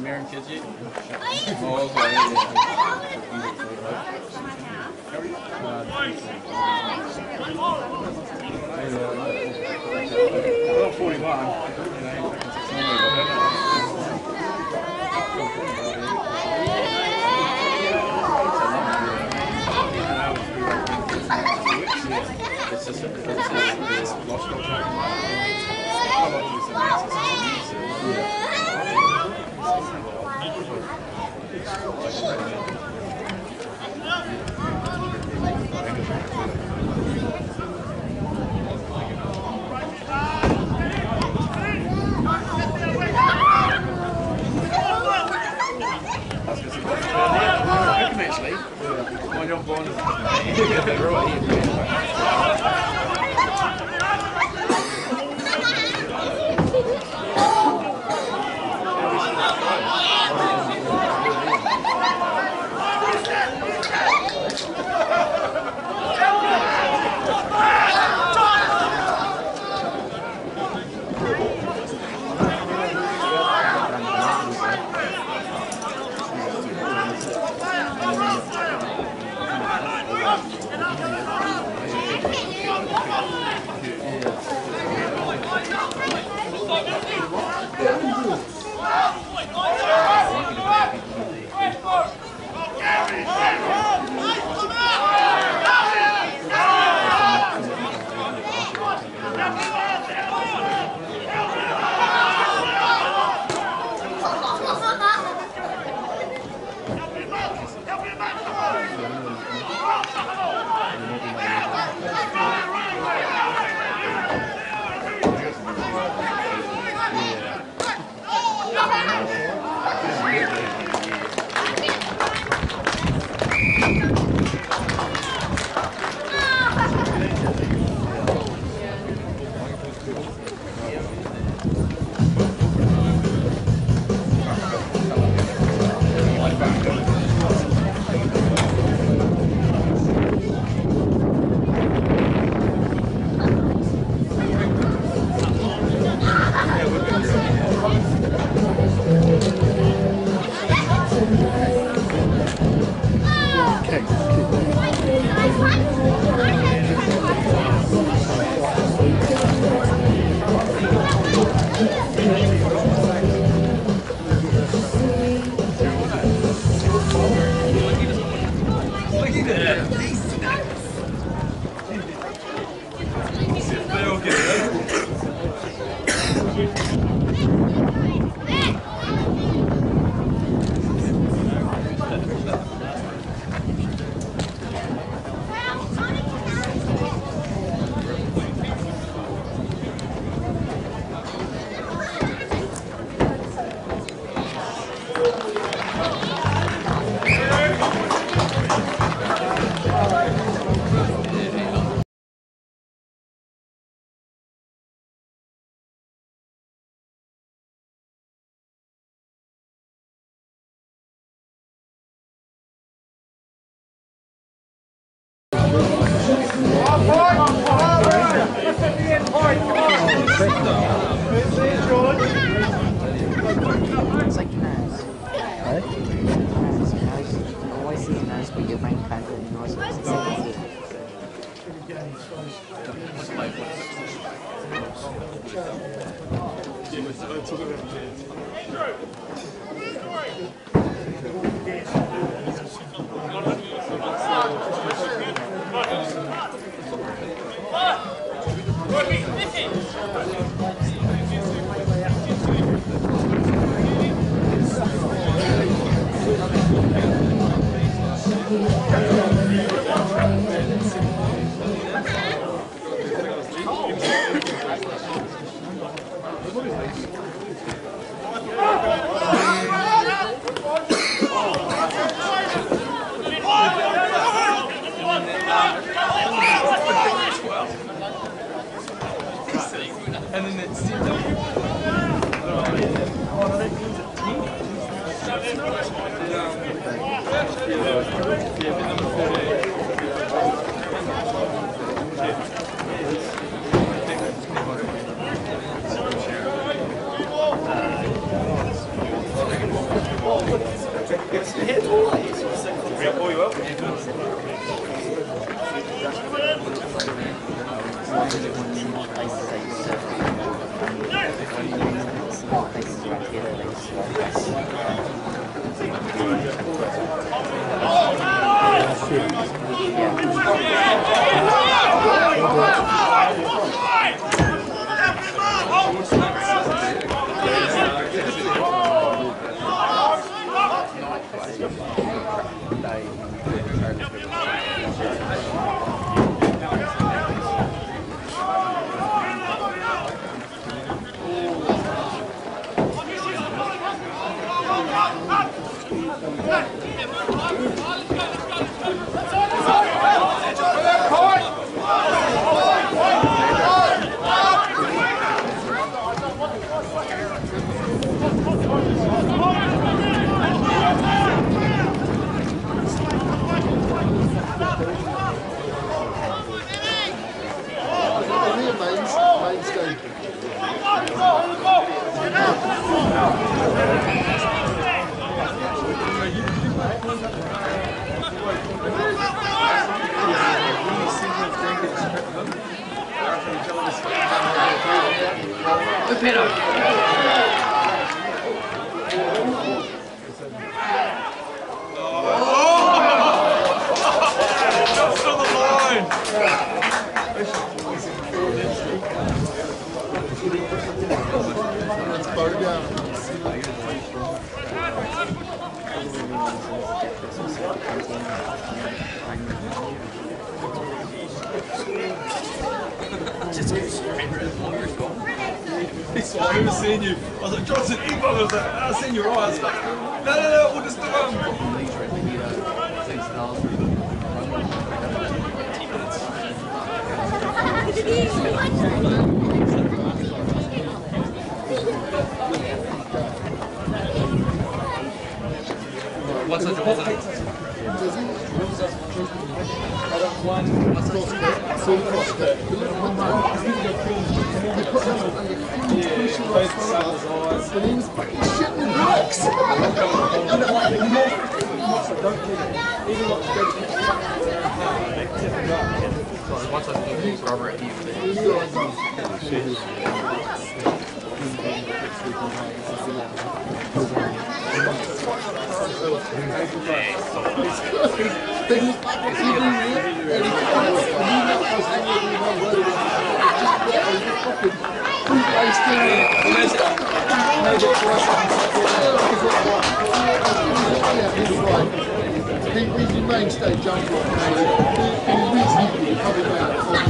mirror and? Oh, 41. Actually, when you're born. Bulgarian! Mains, mainstay. Let's I've never seen you. I was like, Johnson, you I was like, I've seen your eyes. Like, no, no, no, we'll just do um. What's the what's At you? Mainstay jumper. He reasonably coming out.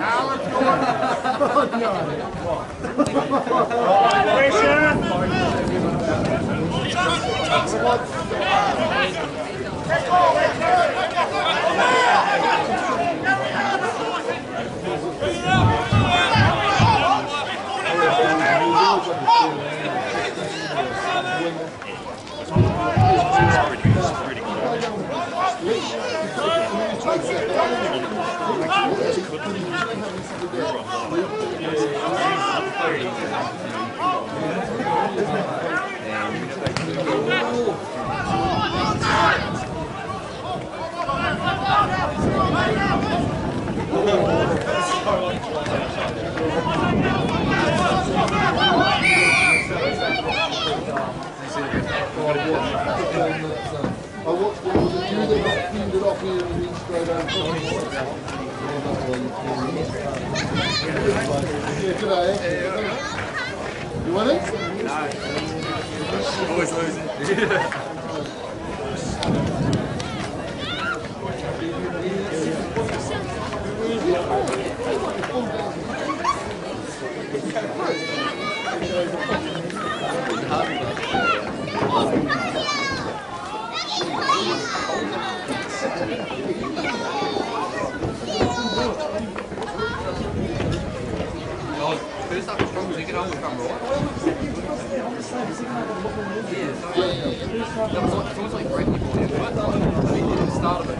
Now it's going. oh, no. Pressure. I you want it? No. Always losing. Yeah. On with camera. Yeah, so, that was like, like breaking yeah, but I mean, the start of it,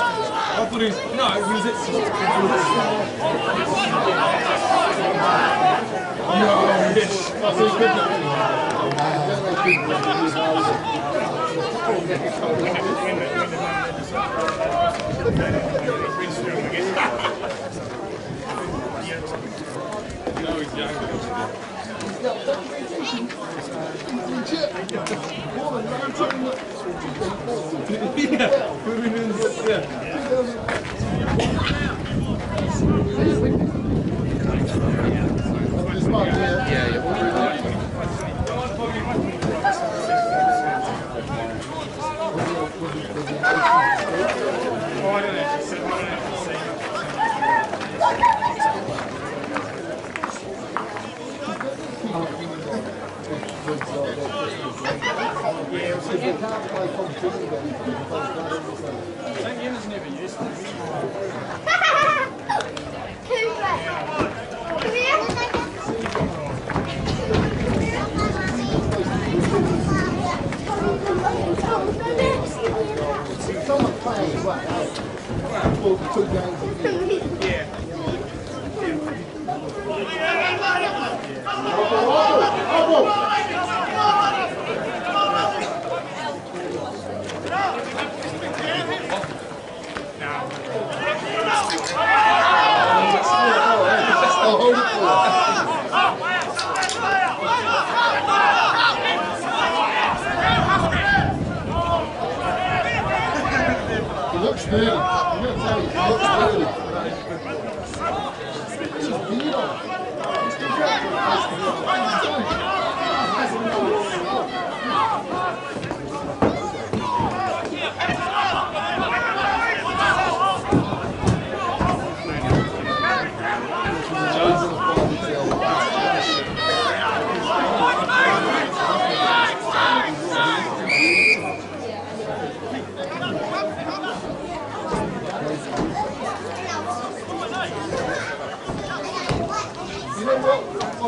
was, no, he was at No, yes. He couldn't. No, he's younger. Yeah, yeah. Someone playing as well. Well, two games. Yeah. Oh, hold it for He looks dirty. I'm going to tell you, he looks dirty. It's his beard on. You know what? I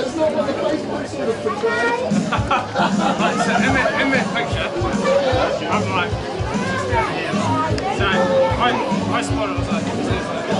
that's not what the Facebook sort of portrays. So in the, in the picture, I'm like, so I, I spotted, I was like,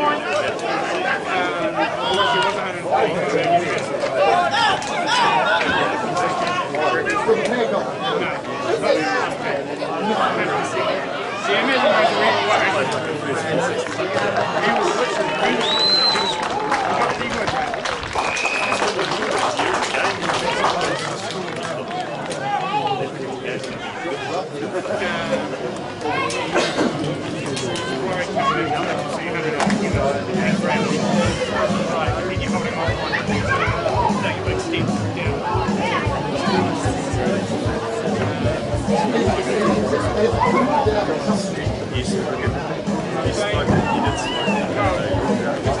than shit. See, you see, you have to, you see 150 now.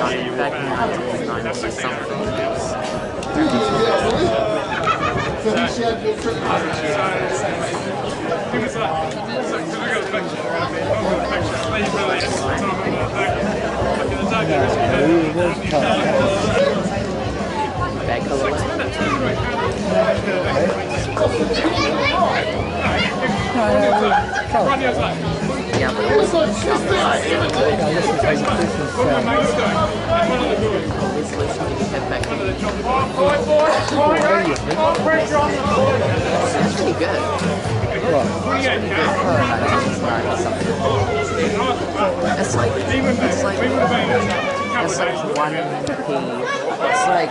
90, back in 90 uh. It's pretty good. It's like it's like it's like one P. It's like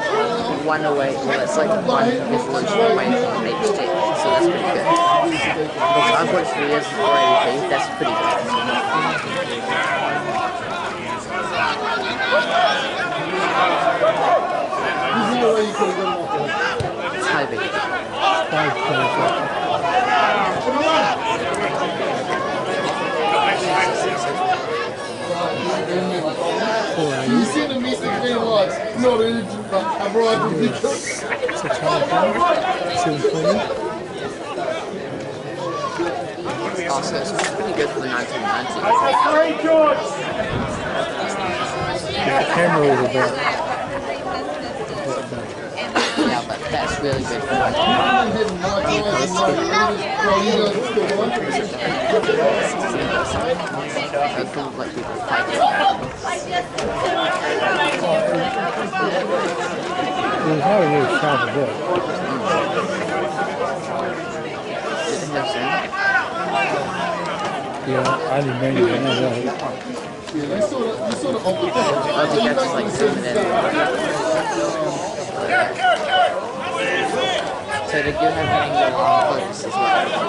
one away. Well, it's like one evolution away from HD. So that's pretty good. Because I've watched videos before HD. That's pretty good. It's high. You see the Mystic Green Lights? No, they didn't. I brought the video. Six hundred pounds. Two twenty. Also, it's pretty good for the 1990s. Three, George. The camera was about. Yeah, but that's really good for like I'm hitting my eyes and my Bro, you know the still one? I feel like people play it. It was not a really sharp book. Did it have Zoom? Yeah, I didn't manage to know that. Yeah, you saw the, you saw the open Oh, did you have to like in? So did you have on focus as well?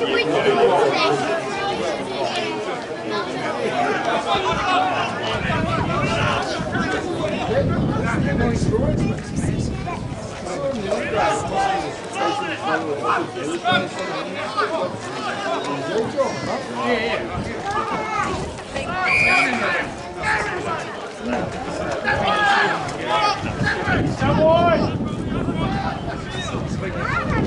Come on!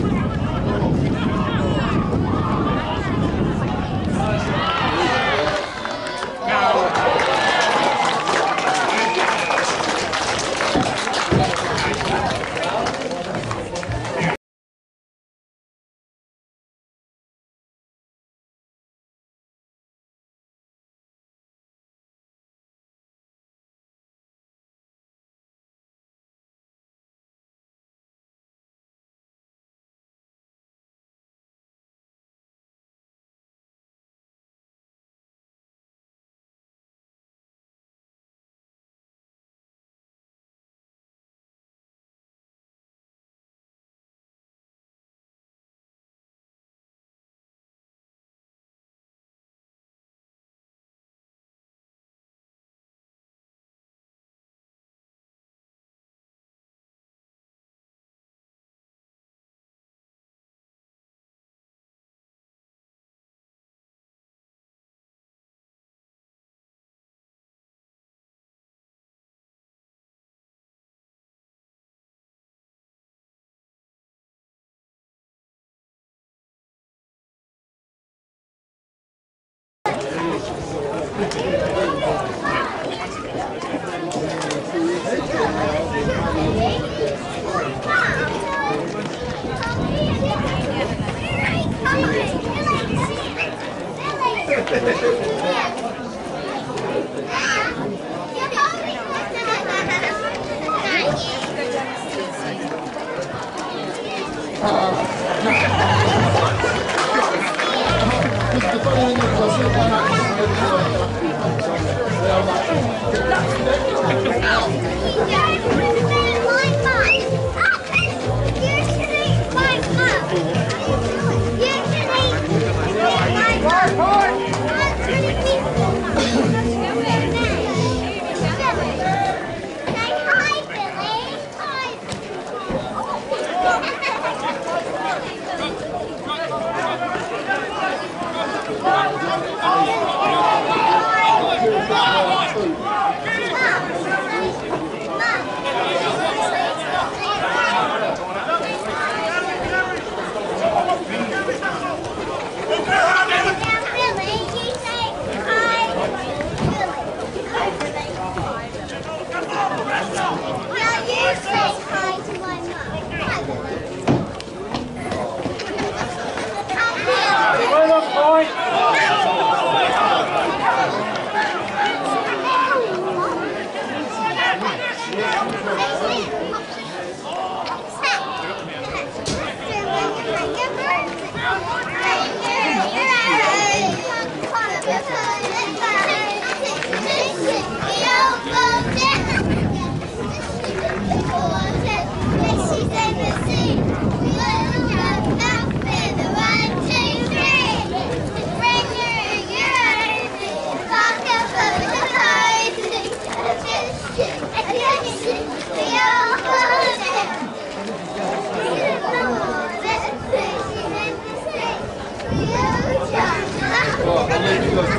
Bye,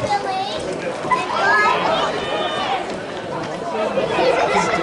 Billy. Bye.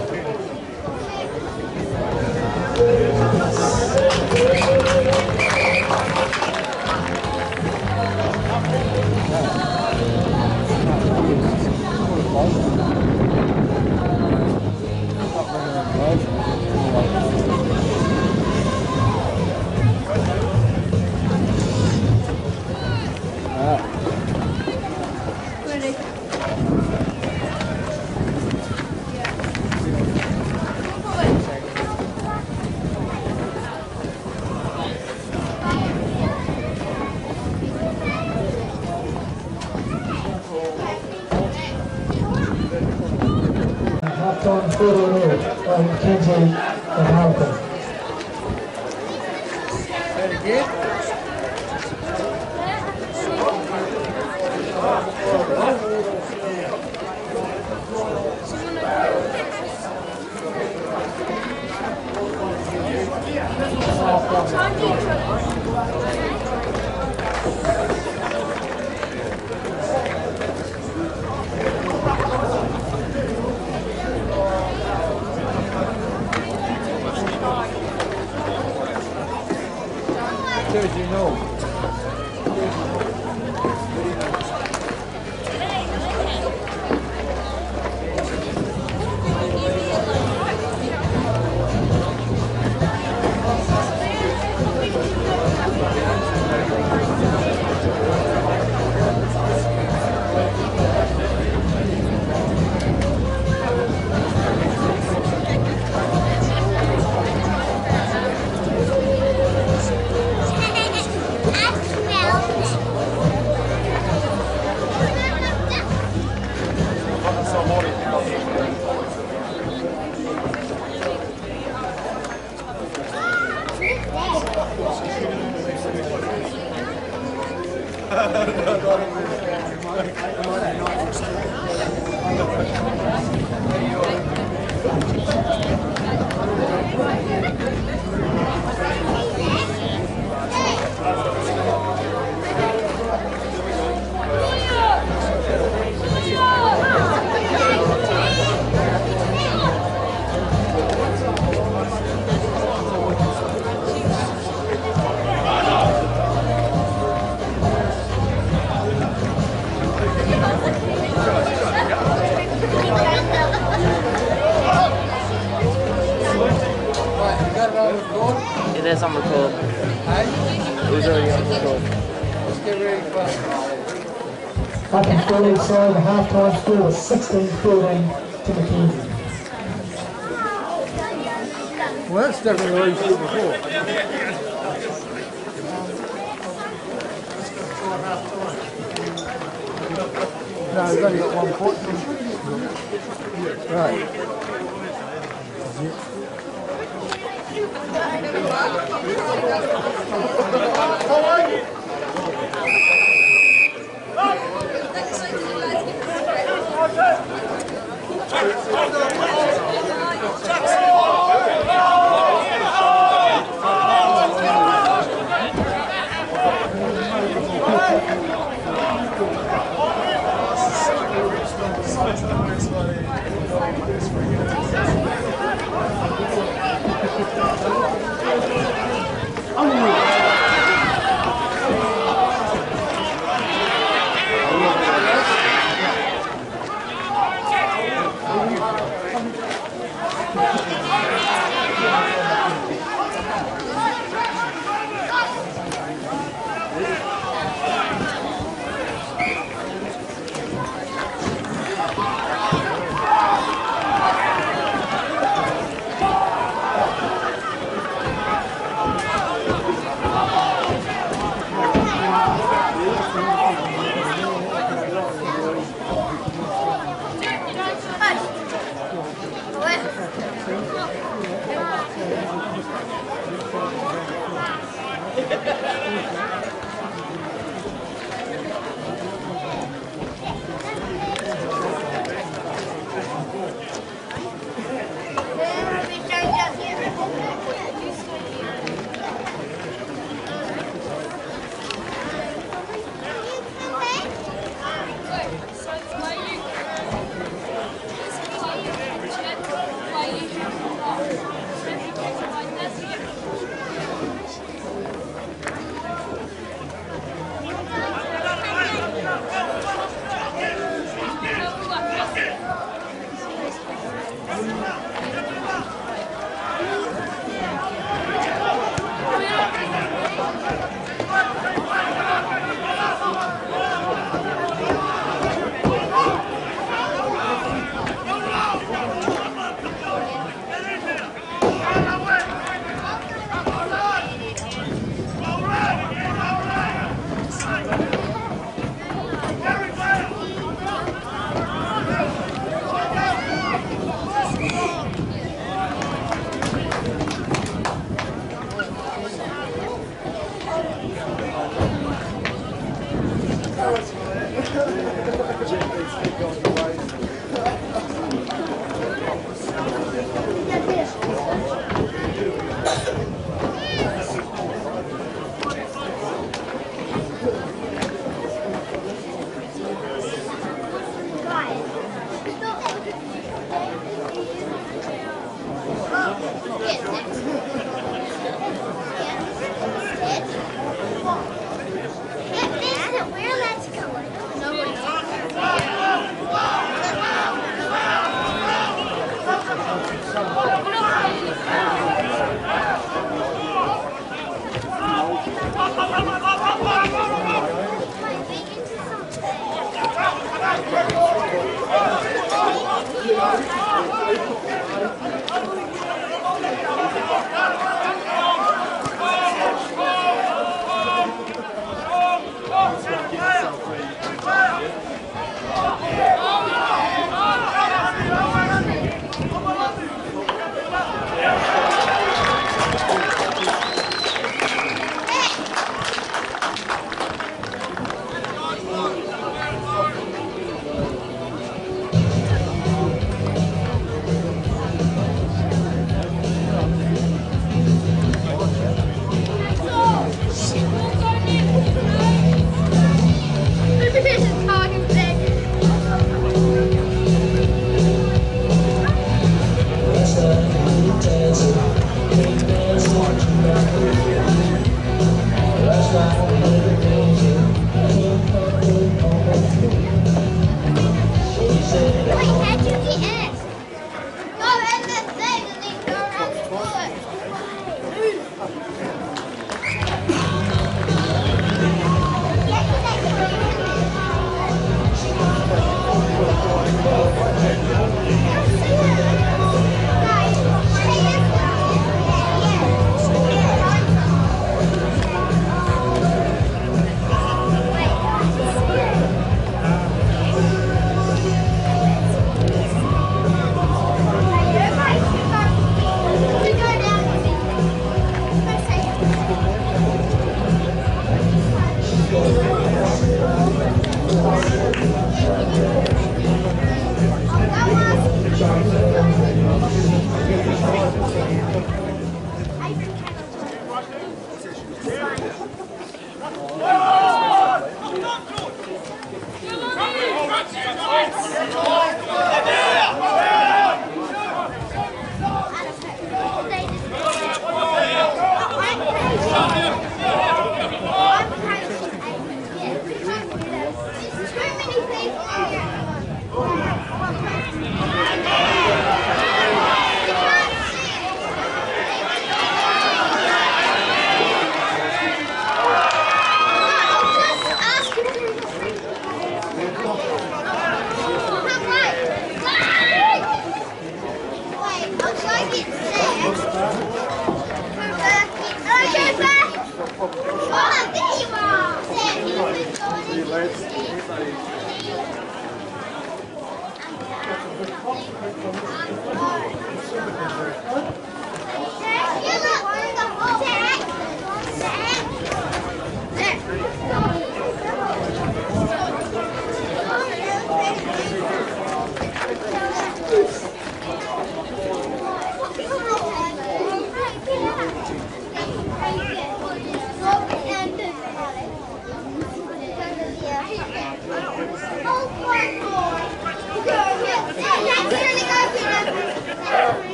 すいません。Hawkins 47, the halftime score was 16 15 to McKenzie. Well, that's definitely what you said before. No, they've only got one point. Right. Yes. 何だ?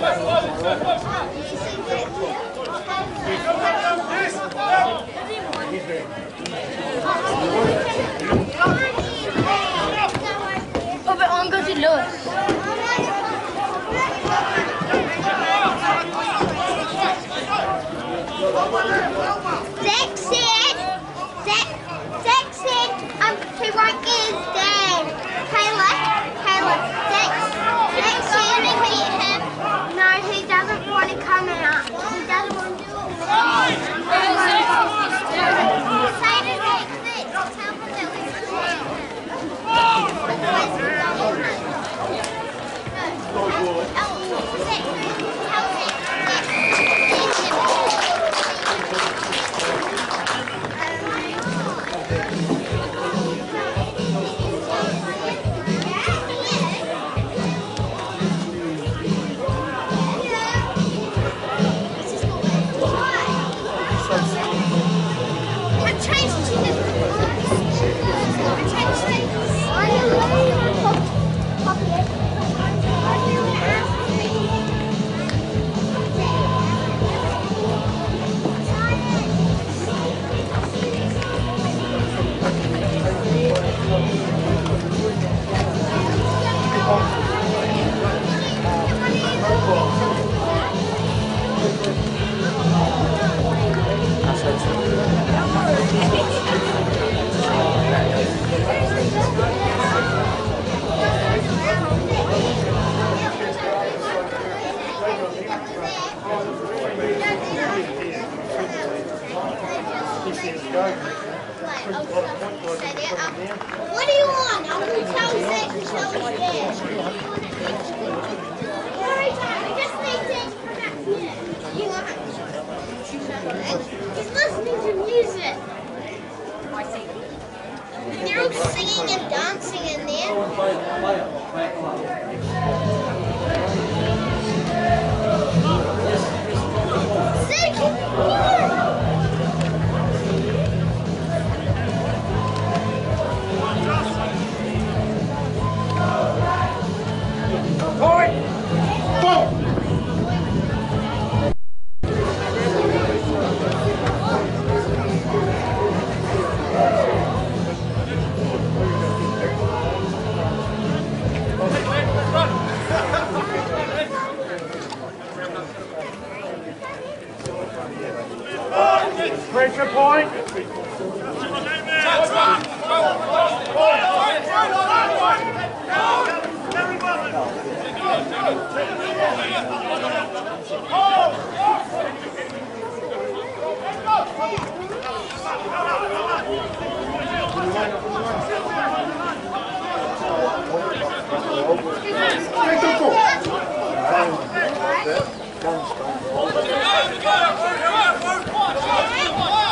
Oh, but. Dixon! What do you want? I'm going to tell Zach to to want? He's listening. it. They're all singing and dancing in there. Sing! Pressure point. Guys always go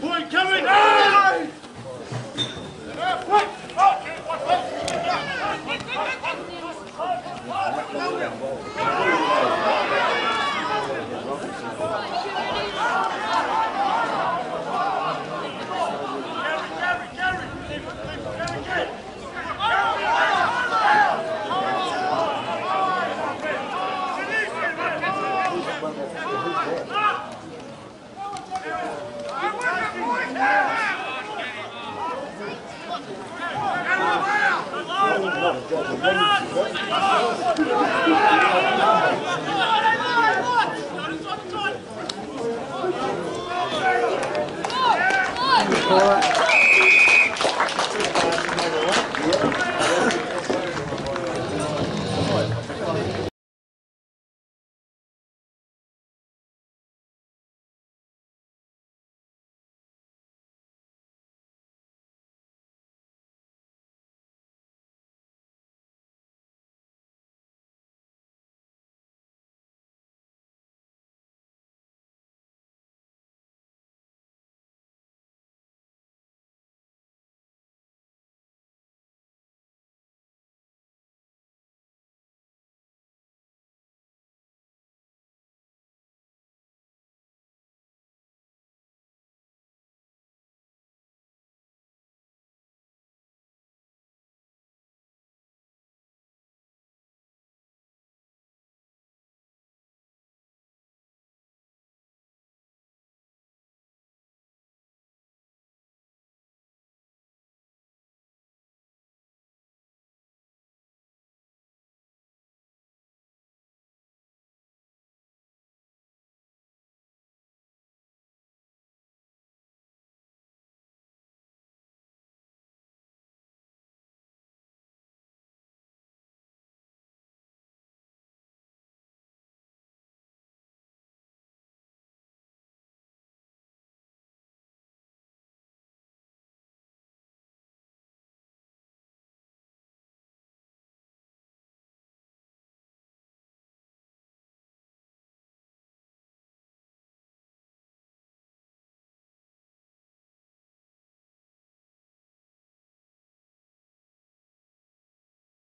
Point coming! Nine! Nine! All right.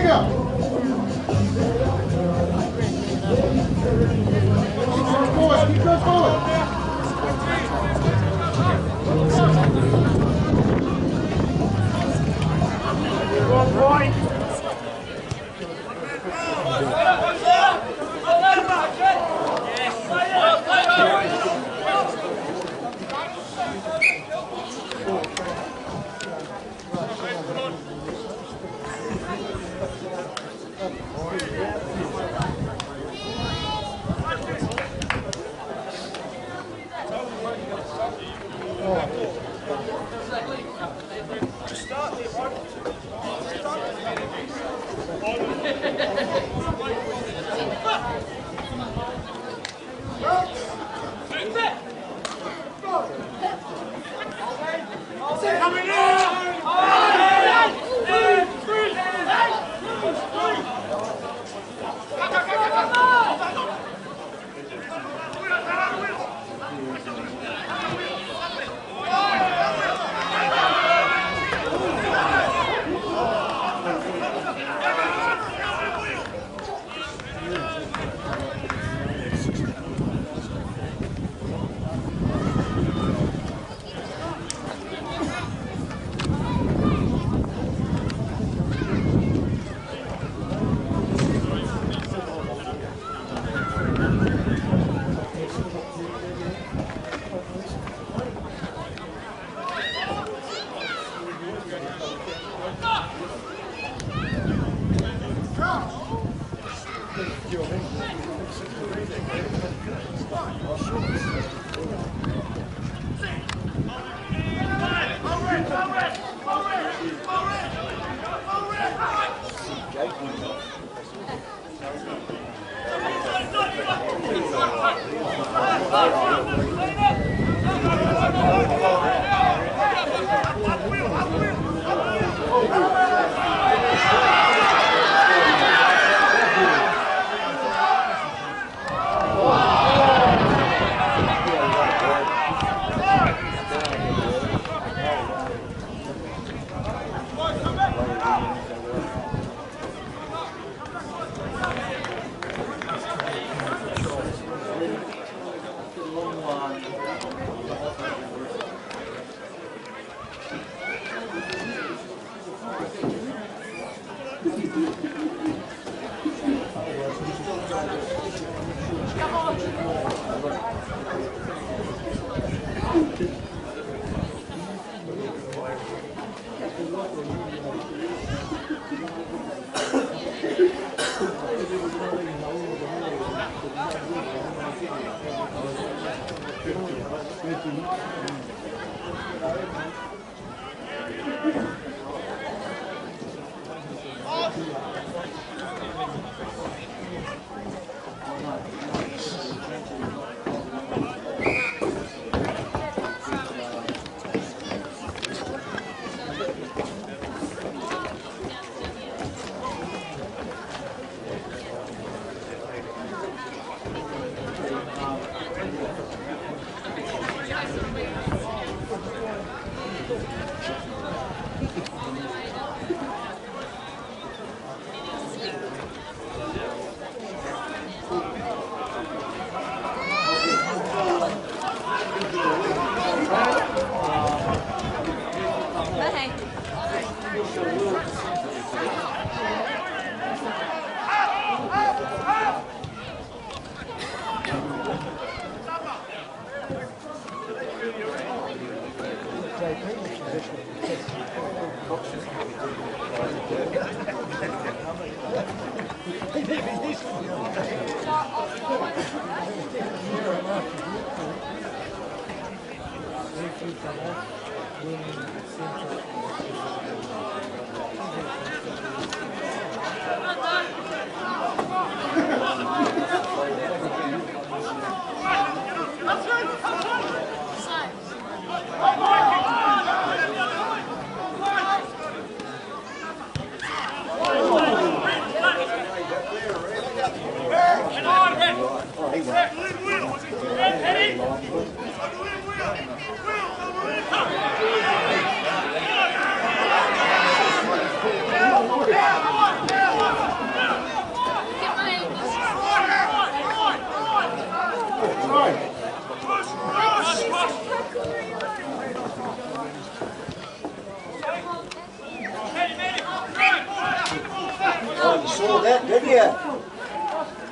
think just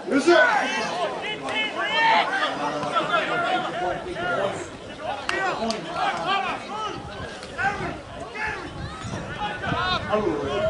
Is it? No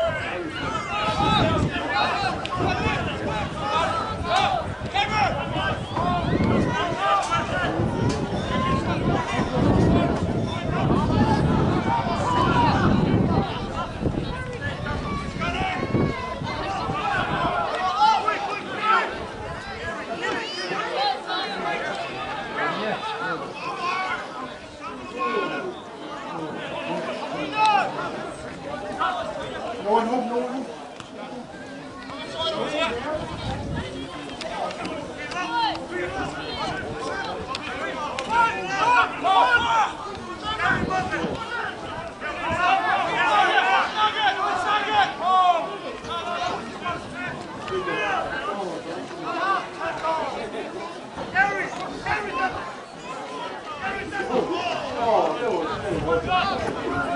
Vamos lá, vamos lá.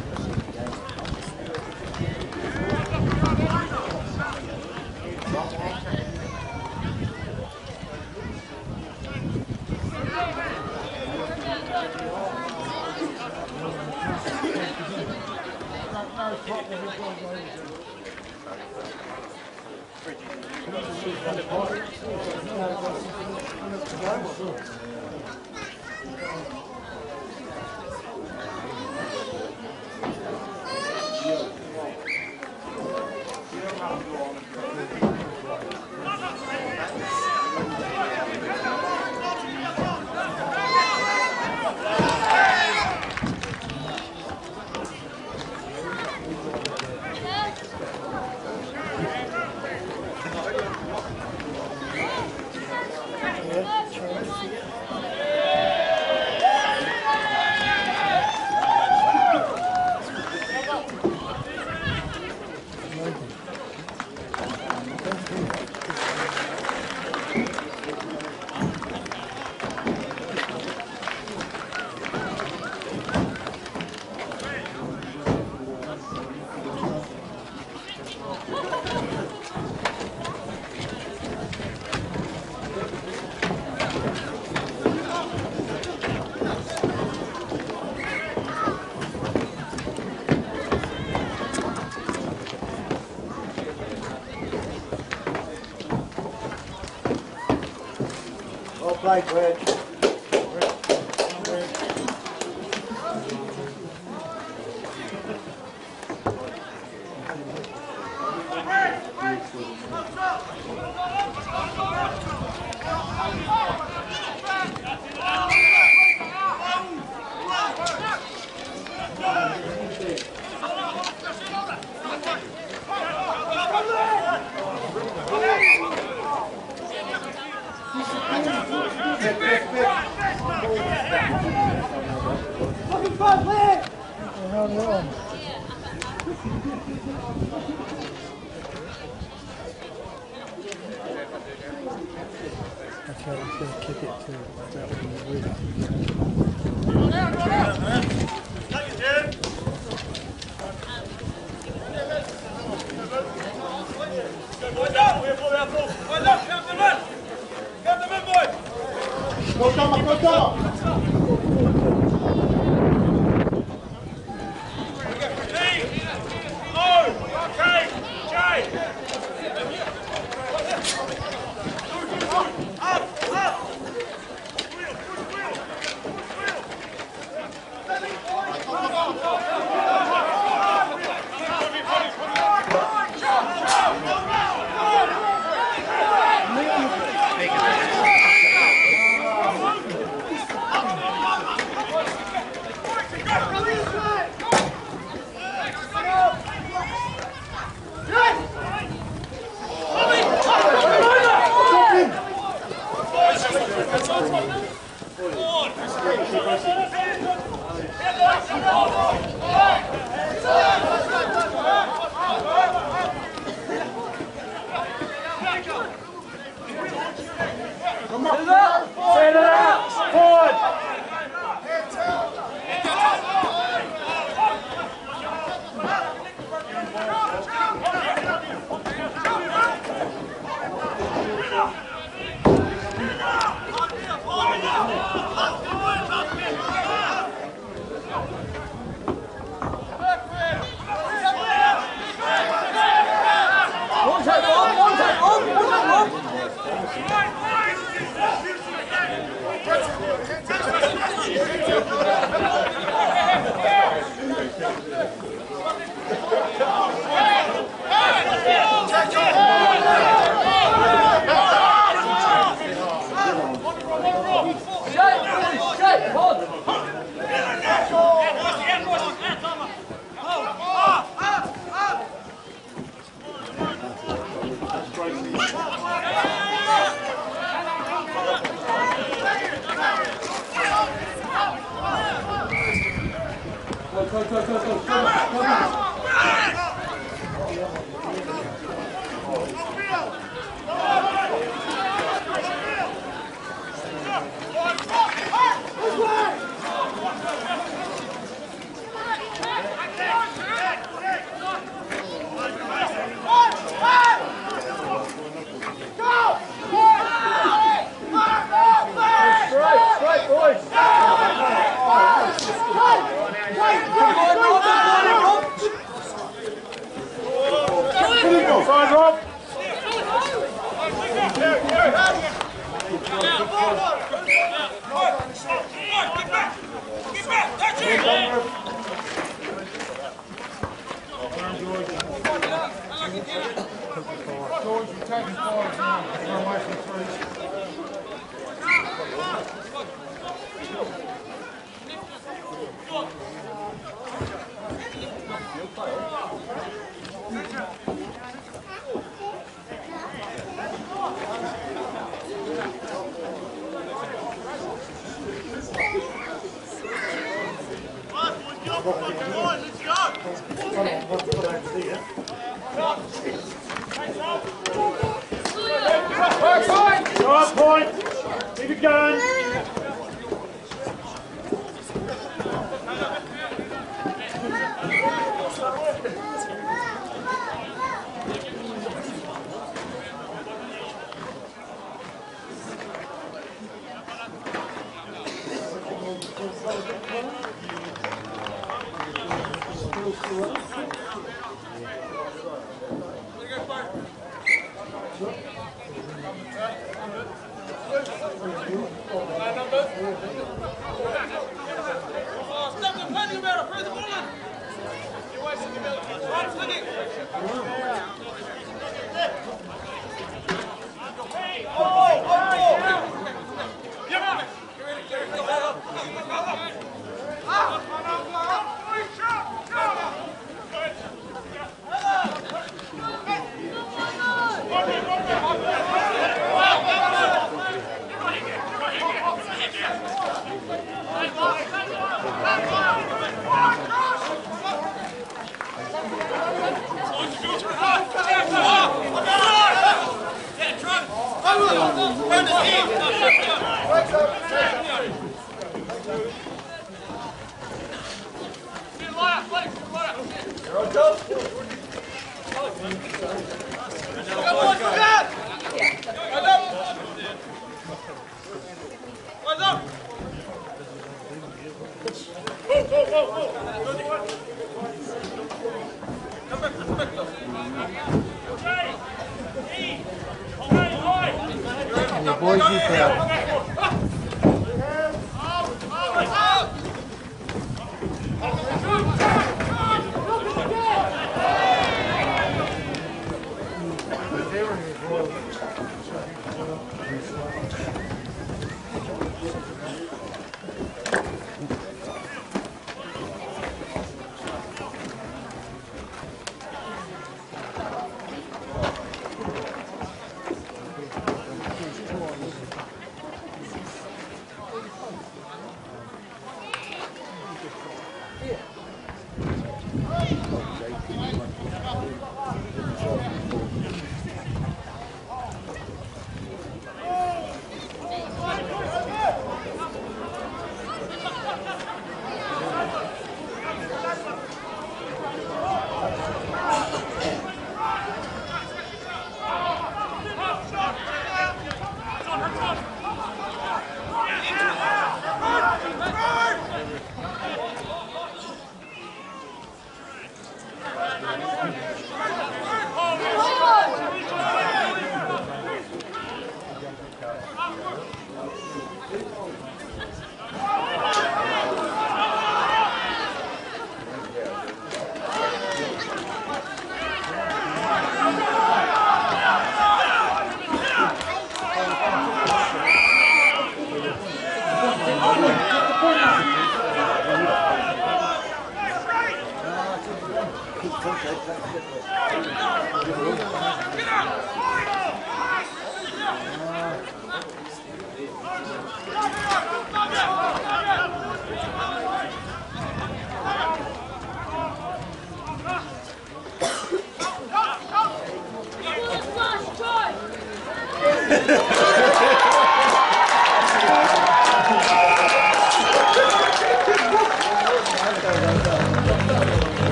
Well played, Rich.